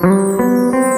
Música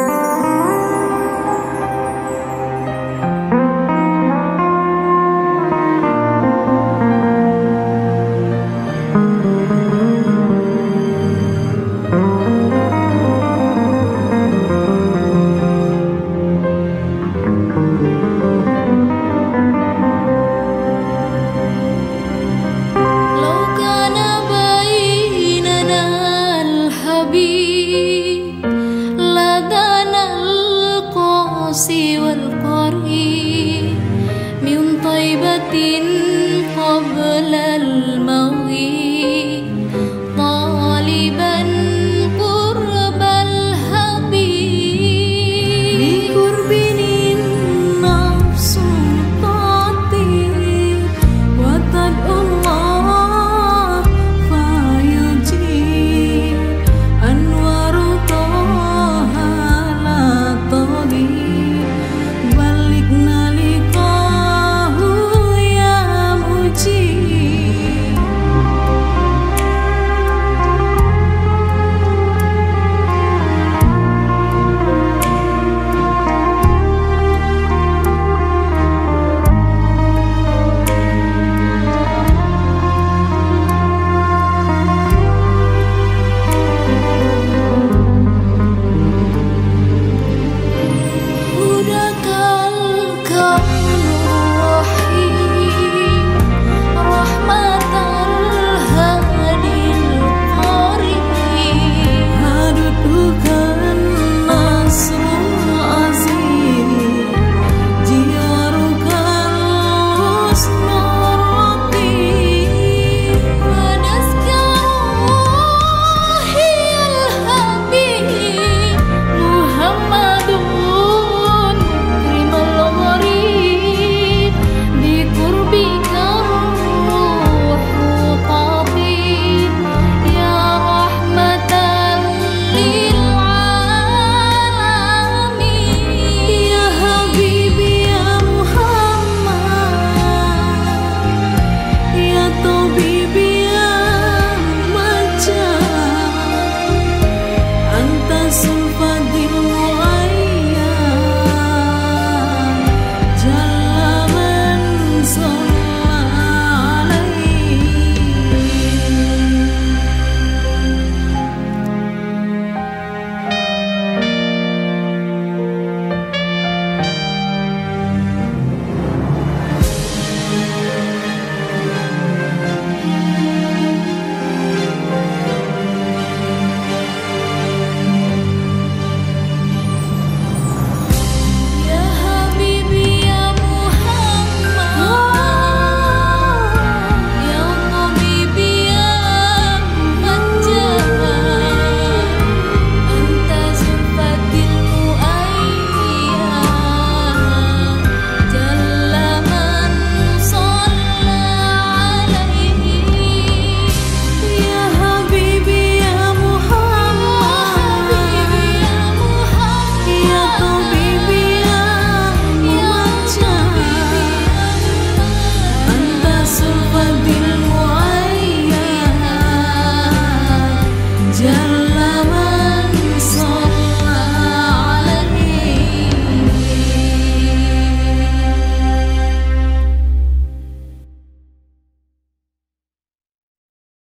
see what